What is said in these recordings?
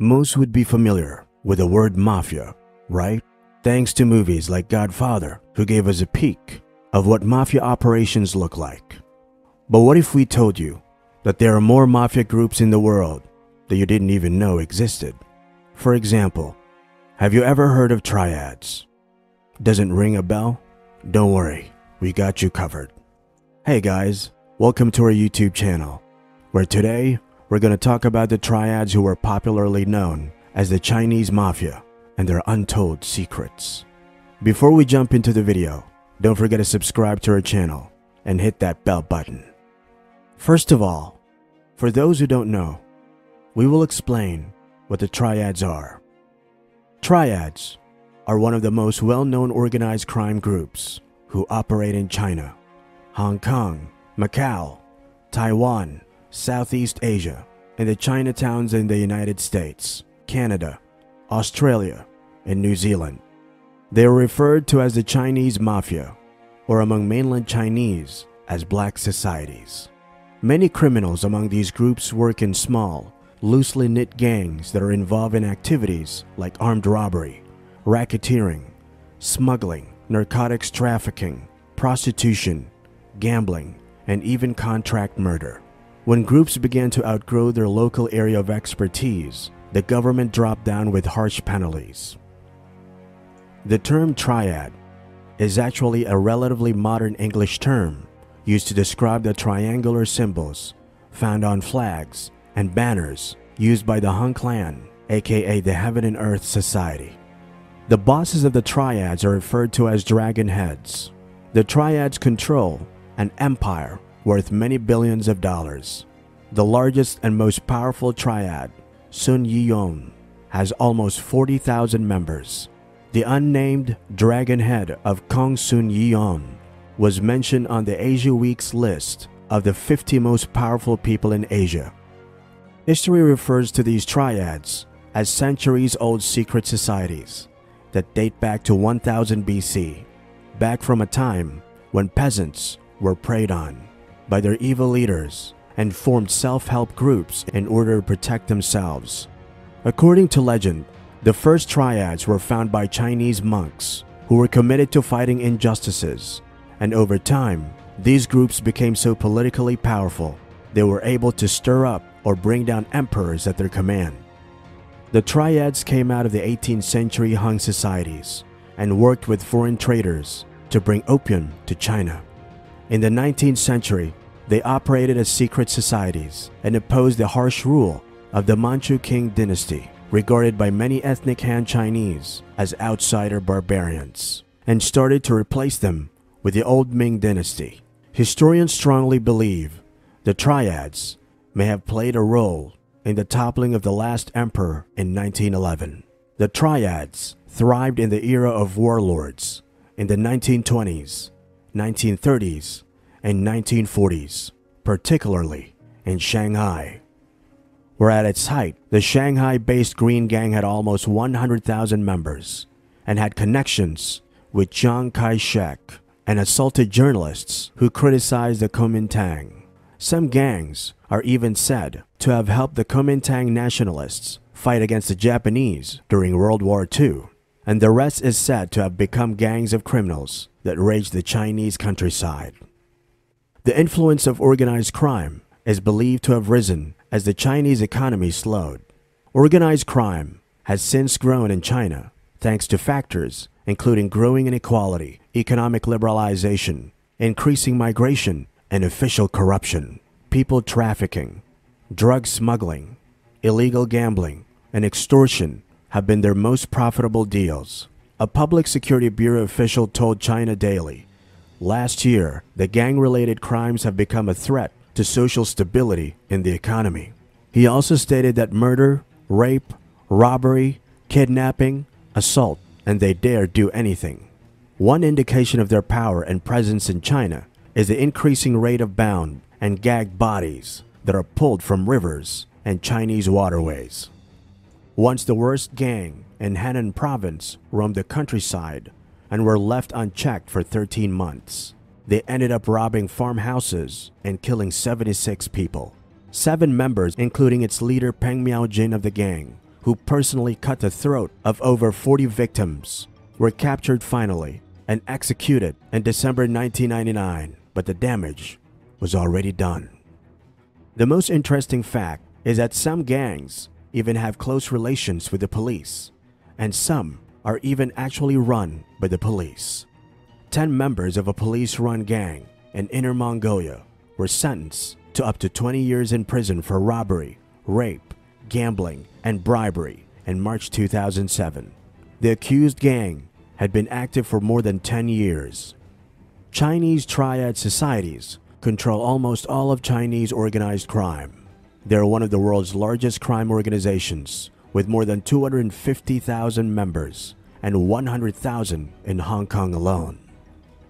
Most would be familiar with the word mafia, right? Thanks to movies like Godfather, who gave us a peek of what mafia operations look like. But what if we told you that there are more mafia groups in the world that you didn't even know existed? For example, have you ever heard of triads? Doesn't ring a bell? Don't worry, we got you covered. Hey guys, welcome to our YouTube channel, where today we're going to talk about the triads who were popularly known as the Chinese Mafia and their untold secrets. Before we jump into the video, don't forget to subscribe to our channel and hit that bell button. First of all, for those who don't know, we will explain what the triads are. Triads are one of the most well-known organized crime groups who operate in China, Hong Kong, Macau, Taiwan, Southeast Asia, and the Chinatowns in the United States, Canada, Australia, and New Zealand. They are referred to as the Chinese Mafia, or among mainland Chinese as black societies. Many criminals among these groups work in small, loosely knit gangs that are involved in activities like armed robbery, racketeering, smuggling, narcotics trafficking, prostitution, gambling, and even contract murder. When groups began to outgrow their local area of expertise, the government dropped down with harsh penalties. The term triad is actually a relatively modern English term used to describe the triangular symbols found on flags and banners used by the Hung Clan, aka the Heaven and Earth Society. The bosses of the triads are referred to as dragon heads. The triads control an empire worth many billions of dollars. The largest and most powerful triad, Sun Yee On, has almost 40,000 members. The unnamed dragon head of Kong Sun Yee On was mentioned on the Asiaweek's list of the 50 most powerful people in Asia. History refers to these triads as centuries old secret societies that date back to 1000 BC, back from a time when peasants were preyed on by their evil leaders and formed self-help groups in order to protect themselves. According to legend, the first triads were found by Chinese monks who were committed to fighting injustices, and over time, these groups became so politically powerful they were able to stir up or bring down emperors at their command. The triads came out of the 18th century Han societies and worked with foreign traders to bring opium to China. In the 19th century, they operated as secret societies and opposed the harsh rule of the Manchu Qing dynasty, regarded by many ethnic Han Chinese as outsider barbarians, and started to replace them with the old Ming dynasty. Historians strongly believe the triads may have played a role in the toppling of the last emperor in 1911. The triads thrived in the era of warlords in the 1920s 1930s, and 1940s, particularly in Shanghai. Where at its height, the Shanghai based Green Gang had almost 100,000 members and had connections with Chiang Kai shek and assaulted journalists who criticized the Kuomintang. Some gangs are even said to have helped the Kuomintang nationalists fight against the Japanese during World War II, and the rest is said to have become gangs of criminals that raged the Chinese countryside. The influence of organized crime is believed to have risen as the Chinese economy slowed. Organized crime has since grown in China thanks to factors including growing inequality, economic liberalization, increasing migration, and official corruption, people trafficking, drug smuggling, illegal gambling, and extortion have been their most profitable deals. A Public Security Bureau official told China Daily, last year, the gang-related crimes have become a threat to social stability in the economy. He also stated that murder, rape, robbery, kidnapping, assault, and they dare do anything. One indication of their power and presence in China is the increasing rate of bound and gagged bodies that are pulled from rivers and Chinese waterways. Once the worst gang in Henan province roamed the countryside and were left unchecked for 13 months. They ended up robbing farmhouses and killing 76 people. Seven members, including its leader Peng Miaojin of the gang, who personally cut the throat of over 40 victims, were captured finally and executed in December 1999, but the damage was already done. The most interesting fact is that some gangs even have close relations with the police, and some are even actually run by the police. 10 members of a police run gang in Inner Mongolia were sentenced to up to 20 years in prison for robbery, rape, gambling, and bribery in March 2007. The accused gang had been active for more than 10 years. Chinese triad societies control almost all of Chinese organized crime. They are one of the world's largest crime organizations with more than 250,000 members and 100,000 in Hong Kong alone.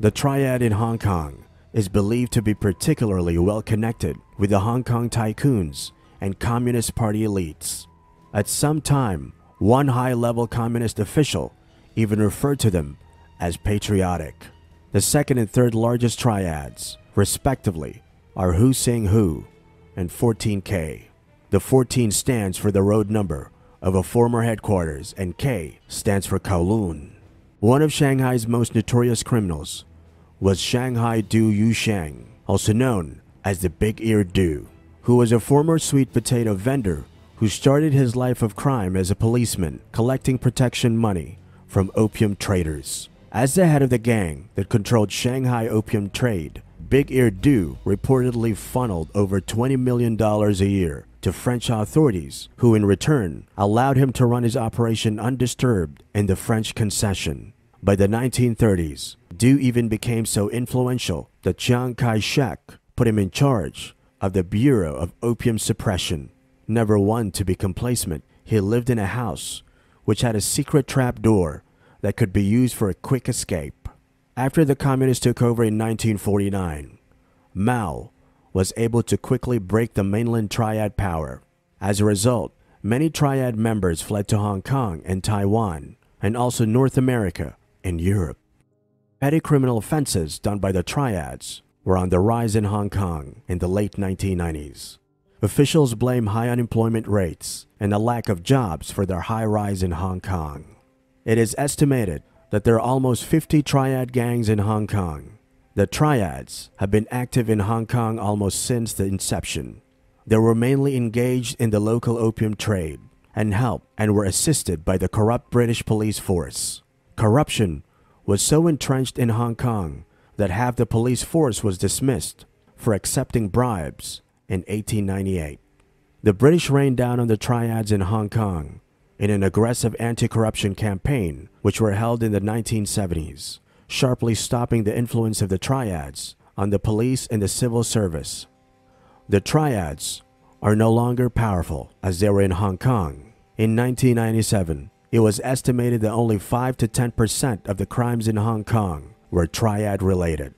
The triad in Hong Kong is believed to be particularly well connected with the Hong Kong tycoons and Communist Party elites. At some time, one high level communist official even referred to them as patriotic. The second and third largest triads, respectively, are Wo Shing Wo and 14K. The 14 stands for the road number of a former headquarters, and K stands for Kowloon. One of Shanghai's most notorious criminals was Shanghai Du Yuesheng, also known as the Big Ear Du, who was a former sweet potato vendor who started his life of crime as a policeman collecting protection money from opium traders. As the head of the gang that controlled Shanghai opium trade, Big Ear Du reportedly funneled over $20 million a year to French authorities, who in return allowed him to run his operation undisturbed in the French concession. By the 1930s, Du even became so influential that Chiang Kai shek put him in charge of the Bureau of Opium Suppression. Never one to be complacent, he lived in a house which had a secret trap door that could be used for a quick escape. After the communists took over in 1949, Mao was able to quickly break the mainland triad power. As a result, many triad members fled to Hong Kong and Taiwan, and also North America and Europe. Petty criminal offenses done by the triads were on the rise in Hong Kong in the late 1990s. Officials blame high unemployment rates and a lack of jobs for their high rise in Hong Kong. It is estimated that there are almost 50 triad gangs in Hong Kong, the triads have been active in Hong Kong almost since the inception. They were mainly engaged in the local opium trade and helped and were assisted by the corrupt British police force. Corruption was so entrenched in Hong Kong that half the police force was dismissed for accepting bribes in 1898. The British rained down on the triads in Hong Kong in an aggressive anti corruption campaign, which were held in the 1970s sharply stopping the influence of the triads on the police and the civil service. The triads are no longer powerful as they were in Hong Kong. In 1997, it was estimated that only 5 to 10% of the crimes in Hong Kong were triad related.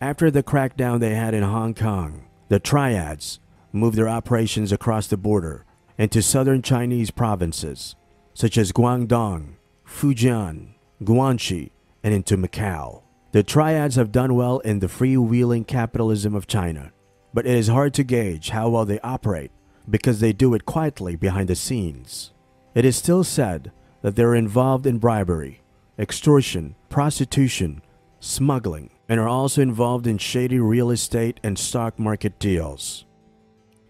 After the crackdown they had in Hong Kong, the triads moved their operations across the border into southern Chinese provinces such as Guangdong, Fujian, Guangxi, and into Macau. The triads have done well in the freewheeling capitalism of China, but it is hard to gauge how well they operate because they do it quietly behind the scenes. It is still said that they are involved in bribery, extortion, prostitution, smuggling, and are also involved in shady real estate and stock market deals.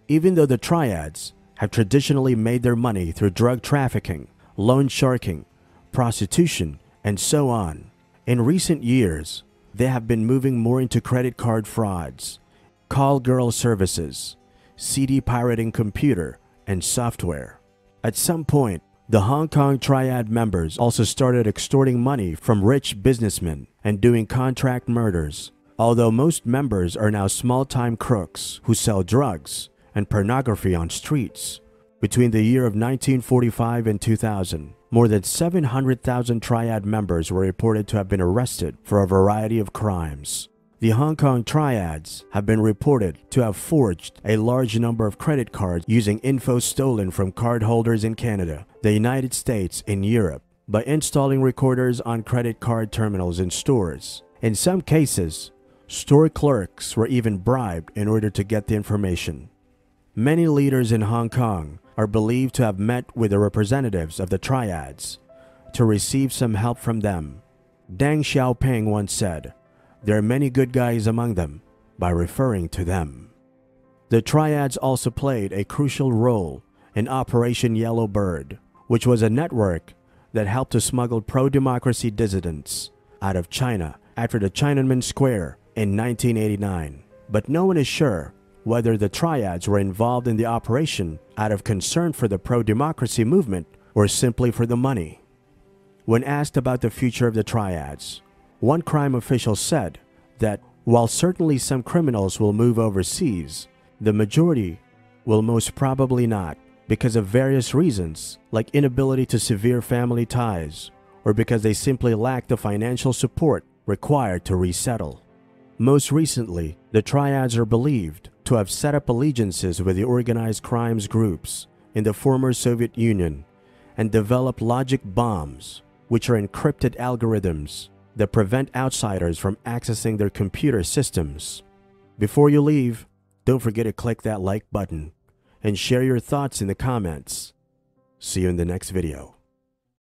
Even though the triads have traditionally made their money through drug trafficking, loan sharking, prostitution, and so on, in recent years, they have been moving more into credit card frauds, call girl services, CD pirating computer, and software. At some point, the Hong Kong Triad members also started extorting money from rich businessmen and doing contract murders, although most members are now small time crooks who sell drugs and pornography on streets. Between the year of 1945 and 2000, more than 700,000 Triad members were reported to have been arrested for a variety of crimes. The Hong Kong Triads have been reported to have forged a large number of credit cards using info stolen from cardholders in Canada, the United States, and Europe by installing recorders on credit card terminals in stores. In some cases, store clerks were even bribed in order to get the information. Many leaders in Hong Kong are believed to have met with the representatives of the triads to receive some help from them. Deng Xiaoping once said, There are many good guys among them, by referring to them. The triads also played a crucial role in Operation Yellow Bird, which was a network that helped to smuggle pro democracy dissidents out of China after the Tiananmen Square in 1989. But no one is sure whether the triads were involved in the operation out of concern for the pro democracy movement or simply for the money. When asked about the future of the triads, one crime official said that while certainly some criminals will move overseas, the majority will most probably not because of various reasons like inability to severe family ties or because they simply lack the financial support required to resettle. Most recently, the triads are believed to have set up allegiances with the organized crimes groups in the former Soviet Union and develop logic bombs, which are encrypted algorithms that prevent outsiders from accessing their computer systems. Before you leave, don't forget to click that like button and share your thoughts in the comments. See you in the next video.